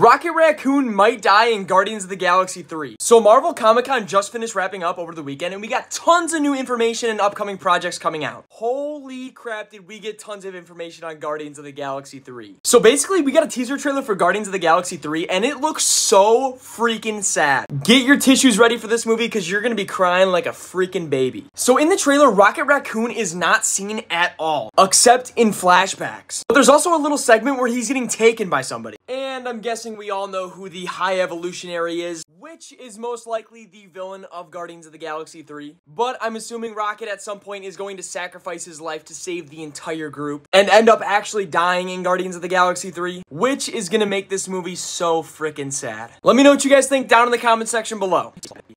Rocket Raccoon might die in Guardians of the Galaxy 3. So Marvel Comic Con just finished wrapping up over the weekend and we got tons of new information and upcoming projects coming out. Holy crap did we get tons of information on Guardians of the Galaxy 3. So basically we got a teaser trailer for Guardians of the Galaxy 3 and it looks so freaking sad. Get your tissues ready for this movie because you're gonna be crying like a freaking baby. So in the trailer, Rocket Raccoon is not seen at all, except in flashbacks. But there's also a little segment where he's getting taken by somebody. And I'm guessing we all know who the High Evolutionary is, which is most likely the villain of Guardians of the Galaxy 3. But I'm assuming Rocket at some point is going to sacrifice his life to save the entire group and end up actually dying in Guardians of the Galaxy 3, which is gonna make this movie so freaking sad. Let me know what you guys think down in the comment section below.